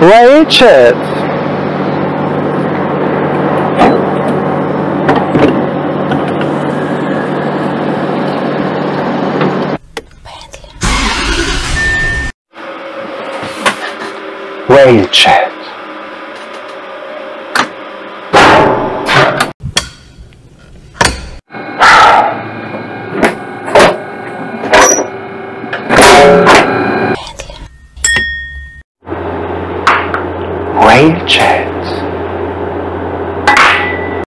Rachel. rage. Rage.